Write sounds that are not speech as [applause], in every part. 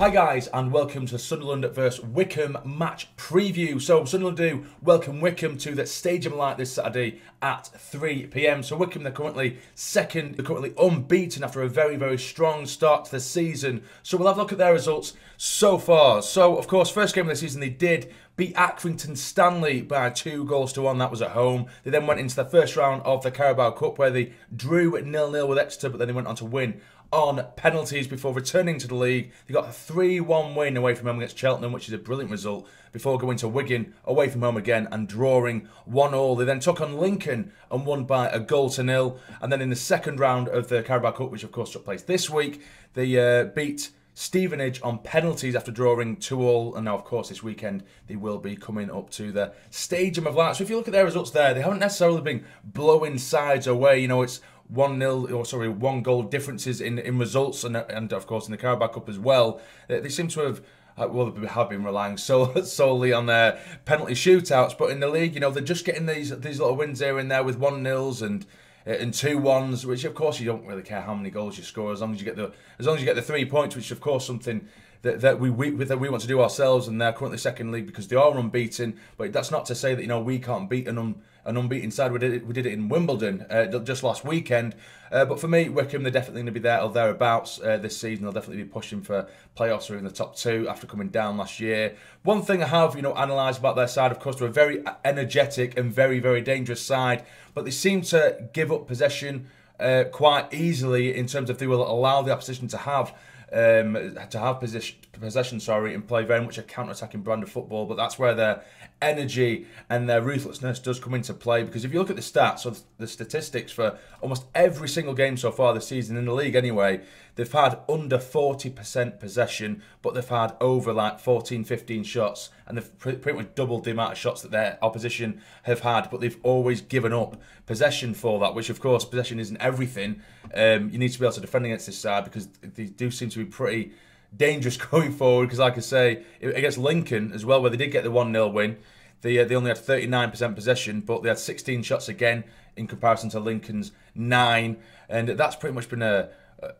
Hi guys and welcome to Sunderland vs Wycombe match preview. So Sunderland do welcome Wycombe to the Stadium Light this Saturday at 3pm. So Wycombe they're currently second, they're currently unbeaten after a very very strong start to the season. So we'll have a look at their results so far. So of course first game of the season they did beat Accrington Stanley by two goals to one. That was at home. They then went into the first round of the Carabao Cup where they drew nil-nil with Exeter but then they went on to win on penalties before returning to the league. They got a 3 1 win away from home against Cheltenham, which is a brilliant result, before going to Wigan away from home again and drawing 1 all. They then took on Lincoln and won by a goal to nil. And then in the second round of the Carabao Cup, which of course took place this week, they uh, beat. Stevenage on penalties after drawing 2 all, and now, of course, this weekend they will be coming up to the Stadium of Light. So, if you look at their results there, they haven't necessarily been blowing sides away. You know, it's one nil or sorry one goal differences in in results and and of course in the Carabao Cup as well. They seem to have. Uh, well, they have been relying so, [laughs] solely on their penalty shootouts, but in the league, you know, they're just getting these these little wins here and there with one nils and uh, and two ones, which of course you don't really care how many goals you score as long as you get the as long as you get the three points, which of course something that, that we, we that we want to do ourselves, and they're currently second league because they are unbeaten. But that's not to say that you know we can't beat an un, an unbeaten side. We did it, we did it in Wimbledon uh, just last weekend. Uh, but for me, Wycombe, they're definitely going to be there or thereabouts uh, this season. They'll definitely be pushing for playoffs or in the top two after coming down last year. One thing I have, you know, analysed about their side, of course, they're a very energetic and very, very dangerous side, but they seem to give up possession uh, quite easily in terms of they will allow the opposition to have um, to have position, possession, sorry, and play very much a counter-attacking brand of football. But that's where their energy and their ruthlessness does come into play. Because if you look at the stats or the statistics for almost every single game so far this season in the league, anyway, they've had under 40% possession, but they've had over like 14, 15 shots, and they've pretty much doubled the amount of shots that their opposition have had. But they've always given up possession for that, which of course possession isn't everything. Um, you need to be able to defend against this side because they do seem to be pretty dangerous [laughs] going forward. Because, like I say, against Lincoln as well, where they did get the 1 0 win, they, uh, they only had 39% possession, but they had 16 shots again in comparison to Lincoln's 9. And that's pretty much been a,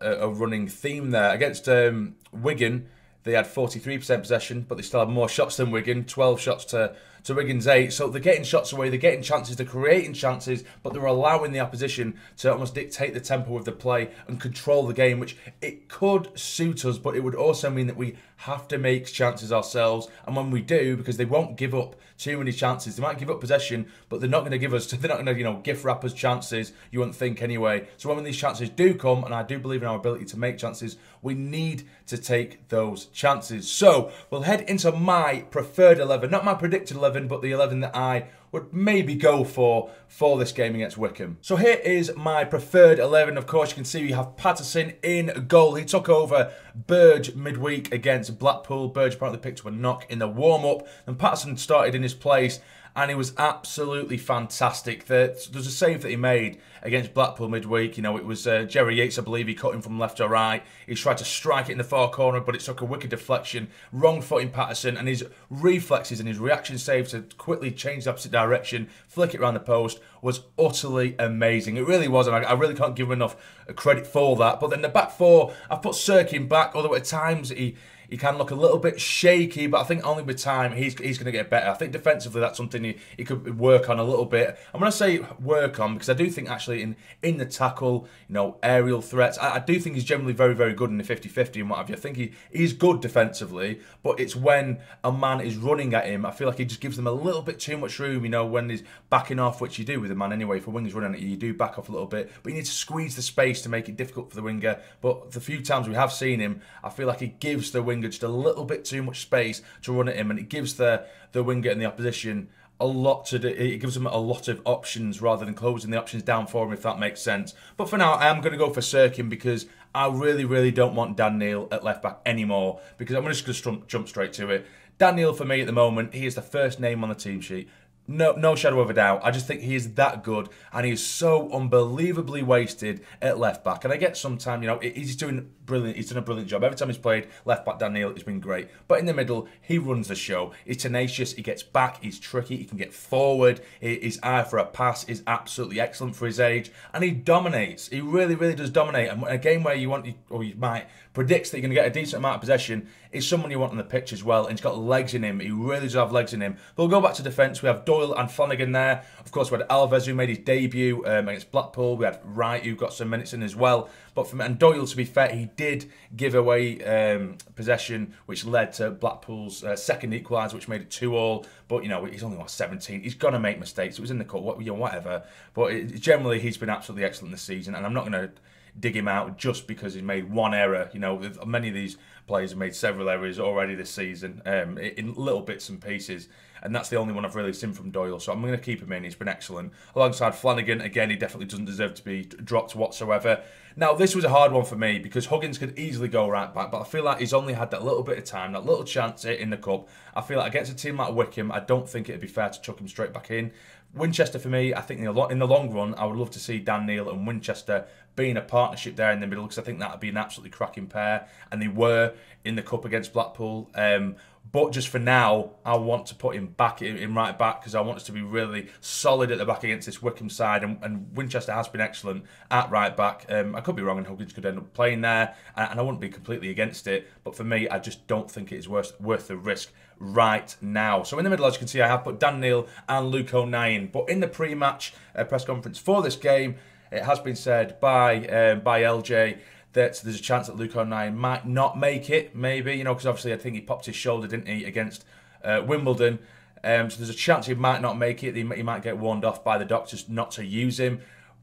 a, a running theme there. Against um, Wigan, they had 43% possession, but they still had more shots than Wigan, 12 shots to to Wigan's eight. So they're getting shots away, they're getting chances, they're creating chances, but they're allowing the opposition to almost dictate the tempo of the play and control the game, which it could suit us, but it would also mean that we have to make chances ourselves. And when we do, because they won't give up too many chances, they might give up possession, but they're not going to give us, [laughs] they're not going to, you know, gift wrappers chances, you wouldn't think anyway. So when these chances do come, and I do believe in our ability to make chances, we need to take those chances. So we'll head into my preferred 11, not my predicted 11 11, but the 11 that I would maybe go for for this game against Wycombe. So here is my preferred 11. Of course, you can see we have Patterson in goal. He took over Burge midweek against Blackpool. Burge apparently picked up a knock in the warm-up, and Patterson started in his place and he was absolutely fantastic. There's a save that he made against Blackpool midweek. You know, it was uh, Jerry Yates, I believe, he cut him from left to right. He tried to strike it in the far corner, but it took a wicked deflection, wrong foot in Patterson, and his reflexes and his reaction save to quickly change the opposite direction, flick it around the post, was utterly amazing. It really was, and I, I really can't give him enough credit for that. But then the back four, I've put Cirkin back, although at times he he can look a little bit shaky, but I think only with time he's, he's going to get better. I think defensively that's something he, he could work on a little bit. I'm going to say work on because I do think actually in, in the tackle, you know, aerial threats, I, I do think he's generally very, very good in the 50-50 and what have you. I think he, he's good defensively, but it's when a man is running at him, I feel like he just gives them a little bit too much room, you know, when he's backing off, which you do with a man anyway. For wingers running at you, you do back off a little bit, but you need to squeeze the space to make it difficult for the winger. But the few times we have seen him, I feel like he gives the winger winger just a little bit too much space to run at him, and it gives the the winger and the opposition a lot to do. It gives them a lot of options rather than closing the options down for him, if that makes sense. But for now, I am going to go for Cirkin because I really, really don't want Dan Neil at left back anymore because I'm just going to jump straight to it. Dan Neil, for me at the moment, he is the first name on the team sheet. No, no shadow of a doubt. I just think he is that good, and he is so unbelievably wasted at left back. And I get sometimes, you know, he's doing brilliant. He's done a brilliant job every time he's played left back. Dan Neil has been great, but in the middle, he runs the show. He's tenacious. He gets back. He's tricky. He can get forward. His eye for a pass is absolutely excellent for his age, and he dominates. He really, really does dominate. And a game where you want, or you might predicts that you're going to get a decent amount of possession is someone you want on the pitch as well. And he's got legs in him. He really does have legs in him. But we'll go back to defence. We have Doyle and Flanagan there. Of course, we had Alves who made his debut um, against Blackpool. We had Wright who got some minutes in as well. But from and Doyle, to be fair, he did give away um, possession, which led to Blackpool's uh, second equaliser, which made it two all. But you know, he's only what 17. He's gonna make mistakes. It was in the cup, what, you know, whatever. But it, generally, he's been absolutely excellent this season, and I'm not going to dig him out just because he made one error. You know, many of these players have made several errors already this season um, in little bits and pieces. And that's the only one I've really seen from Doyle. So I'm going to keep him in. He's been excellent. Alongside Flanagan, again, he definitely doesn't deserve to be dropped whatsoever. Now, this was a hard one for me because Huggins could easily go right back, but I feel like he's only had that little bit of time, that little chance in the cup. I feel like against a team like Wycombe, I don't think it'd be fair to chuck him straight back in. Winchester for me, I think in the long run, I would love to see Dan Neil and Winchester being a partnership there in the middle because I think that would be an absolutely cracking pair, and they were in the cup against Blackpool. Um, but just for now, I want to put him back in, in right back because I want us to be really solid at the back against this Wycombe side. And, and Winchester has been excellent at right back. Um, I could be wrong, and Huggins could end up playing there, and, and I wouldn't be completely against it. But for me, I just don't think it is worth worth the risk right now. So in the middle, as you can see, I have put Dan Neil and Luke O'Nien. But in the pre-match uh, press conference for this game, it has been said by um, by LJ that there's a chance that Luke O'Nien might not make it, maybe, you know, because obviously I think he popped his shoulder, didn't he, against uh, Wimbledon. Um, so there's a chance he might not make it. He might get warned off by the doctors not to use him.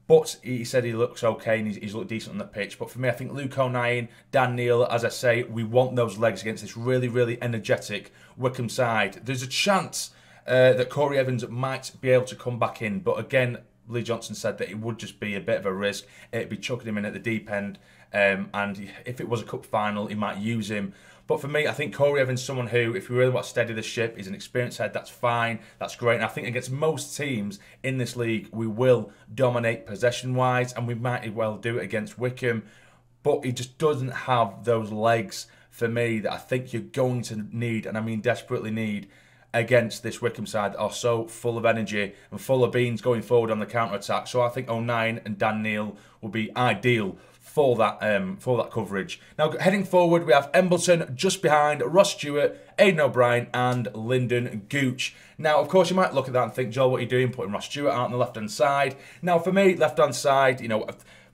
But he said he looks okay and he's, he's looked decent on the pitch. But for me, I think Luke O'Nien, Dan Neil, as I say, we want those legs against this really, really energetic Wycombe side. There's a chance uh, that Corey Evans might be able to come back in. But again, Lee Johnson said that it would just be a bit of a risk. It'd be chucking him in at the deep end. Um, and if it was a cup final, he might use him. But for me, I think Corey Evans someone who, if you really want to steady the ship, he's an experienced head. That's fine. That's great. And I think against most teams in this league, we will dominate possession wise, and we might as well do it against Wycombe. But he just doesn't have those legs for me that I think you're going to need, and I mean desperately need, against this Wycombe side that are so full of energy and full of beans going forward on the counter attack. So I think oh O'Nien and Dan Neil will be ideal for that um, for that coverage. Now heading forward, we have Embleton just behind Ross Stewart, Aiden O'Brien, and Lyndon Gooch. Now, of course, you might look at that and think, Joel, what are you doing, putting Ross Stewart out on the left hand side? Now, for me, left hand side, you know.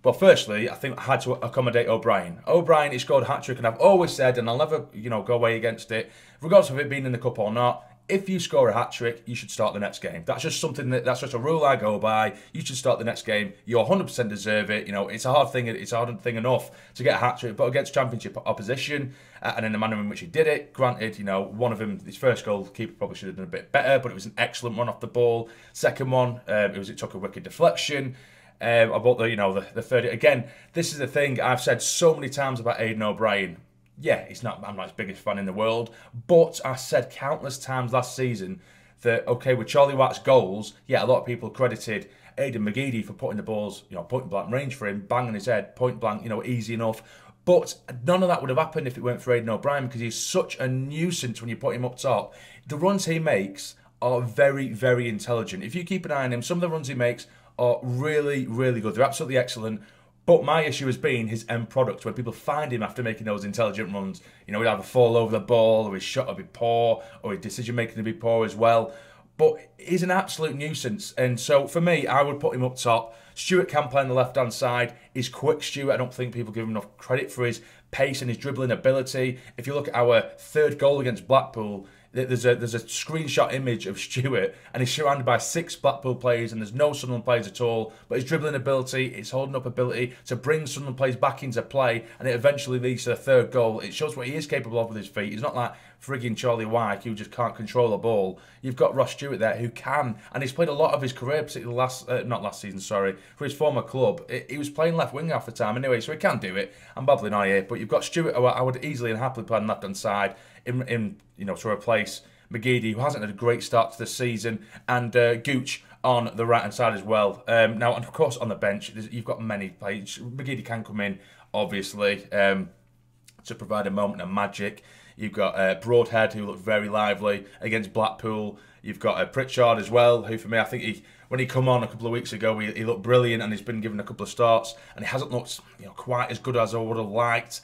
Well, firstly, I think I had to accommodate O'Brien. O'Brien, he scored a hat trick, and I've always said, and I'll never, you know, go away against it, regardless of it being in the cup or not if you score a hat trick, you should start the next game. That's just something that that's just a rule I go by. You should start the next game. You 100% deserve it. You know, it's a hard thing. It's a hard thing enough to get a hat trick, but against championship opposition uh, and in the manner in which he did it, granted, you know, one of them, his first goal, keeper probably should have done a bit better, but it was an excellent run off the ball. Second one, um, it was it took a wicked deflection. Um, about the you know the, the third again. This is the thing I've said so many times about Aiden O'Brien yeah, he's not. I'm not his biggest fan in the world, but I said countless times last season that okay, with Charlie Wyke's goals, yeah, a lot of people credited Aiden McGeady for putting the balls, you know, point blank range for him, banging his head, point blank, you know, easy enough. But none of that would have happened if it weren't for Aiden O'Brien because he's such a nuisance when you put him up top. The runs he makes are very, very intelligent. If you keep an eye on him, some of the runs he makes are really, really good. They're absolutely excellent. But my issue has been his end product, where people find him after making those intelligent runs. You know, he'd either fall over the ball, or his shot would be poor, or his decision making would be poor as well. But he's an absolute nuisance. And so for me, I would put him up top. Stewart can play on the left hand side. He's quick, Stewart. I don't think people give him enough credit for his pace and his dribbling ability. If you look at our third goal against Blackpool, there's a there's a screenshot image of Stewart and he's surrounded by six Blackpool players and there's no Sunderland players at all. But his dribbling ability, his holding up ability to bring Sunderland players back into play and it eventually leads to the third goal. It shows what he is capable of with his feet. He's not like frigging Charlie Wyke who just can't control the ball. You've got Ross Stewart there who can, and he's played a lot of his career, particularly last uh, not last season, sorry, for his former club. he was playing left wing half the time anyway, so he can do it. I'm babbling on here, but you've got Stewart. I would easily and happily play on left hand side in, in you know to replace McGeady, who hasn't had a great start to the season, and uh, Gooch on the right hand side as well. Um, now, and of course, on the bench, you've got many players. McGeady can come in, obviously, um, to provide a moment of magic. You've got uh, Broadhead, who looked very lively against Blackpool. You've got uh, Pritchard as well, who for me, I think he when he come on a couple of weeks ago, he, he, looked brilliant and he's been given a couple of starts and he hasn't looked you know quite as good as I would have liked.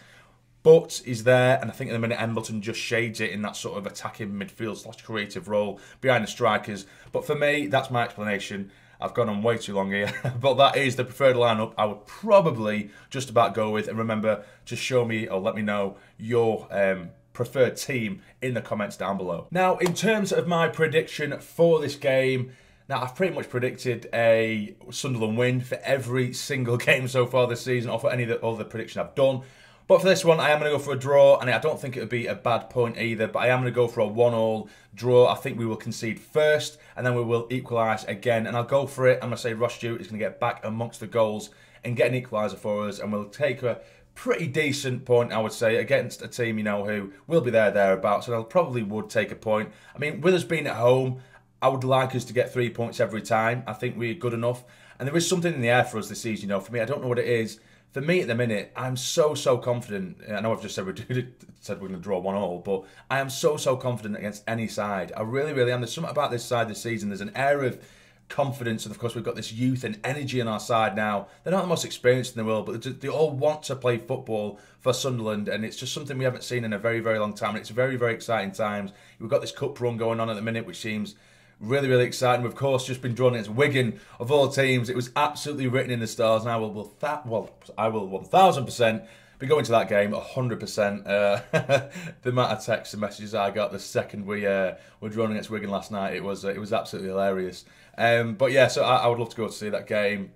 But he's there, and I think at the minute Embleton just shades it in that sort of attacking midfield slash creative role behind the strikers. But for me, that's my explanation. I've gone on way too long here, [laughs] but that is the preferred lineup I would probably just about go with. And remember to show me or let me know your um, preferred team in the comments down below. Now, in terms of my prediction for this game, now I've pretty much predicted a Sunderland win for every single [laughs] game so far this season, or for any of the other prediction I've done. But for this one, I am going to go for a draw, and I don't think it would be a bad point either. But I am going to go for a one-all draw. I think we will concede first, and then we will equalise again. And I'll go for it. I'm going to say Ross Stewart is going to get back amongst the goals and get an equaliser for us, and we'll take a pretty decent point, I would say, against a team, you know, who will be there, thereabouts. And I probably would take a point. I mean, with us being at home, I would like us to get three points every time. I think we're good enough. And there is something in the air for us this season, you know. For me, I don't know what it is for me at the minute, I'm so so confident. I know I've just said we [laughs] said we're going to draw one all, but I am so so confident against any side. I really really am. There's something about this side this season. There's an air of confidence, and of course we've got this youth and energy on our side now. They're not the most experienced in the world, but they all want to play football for Sunderland, and it's just something we haven't seen in a very very long time. And it's very very exciting times. We've got this cup run going on at the minute, which seems Really, really exciting. We've, of course, just been drawn against Wigan of all teams. It was absolutely written in the stars, and I will, will that well, I will one thousand percent be going to that game 100%. Uh, [laughs] the amount of texts and messages I got the second we uh, were drawn against Wigan last night, it was uh, it was absolutely hilarious. Um, but yeah, so I, I, would love to go to see that game.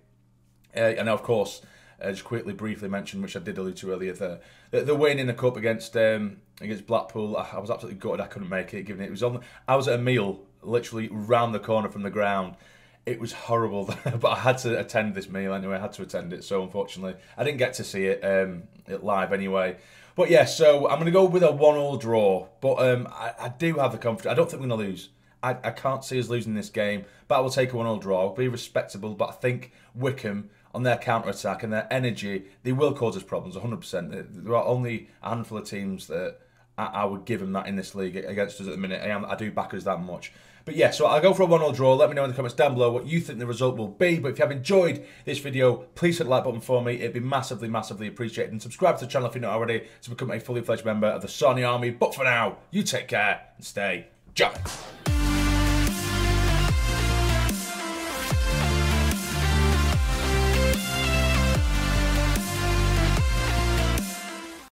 Uh, and of course, uh, just quickly, briefly mention, which I did allude to earlier, the the, the win in the cup against um, against Blackpool. I, I, was absolutely gutted I couldn't make it, given it was on. I was at a meal literally round the corner from the ground. It was horrible, [laughs] but I had to attend this meal anyway. I had to attend it, so unfortunately, I didn't get to see it, um, it live anyway. But yeah, so I'm going to go with a one-all draw. But um, I, I, do have the confidence. I don't think we're going to lose. I, I can't see us losing this game, but I will take a one-all draw. I'll be respectable, but I think Wycombe on their counter attack and their energy, they will cause us problems 100%. There are only a handful of teams that I, I would give them that in this league against us at the minute. I, am, I do back us that much. But yeah, so I'll go for a 1-0 draw. Let me know in the comments down below what you think the result will be. But if you have enjoyed this video, please hit the like button for me. It'd be massively, massively appreciated. And subscribe to the channel if you're not already to become a fully fledged member of the Sarny Army. But for now, you take care and stay giant.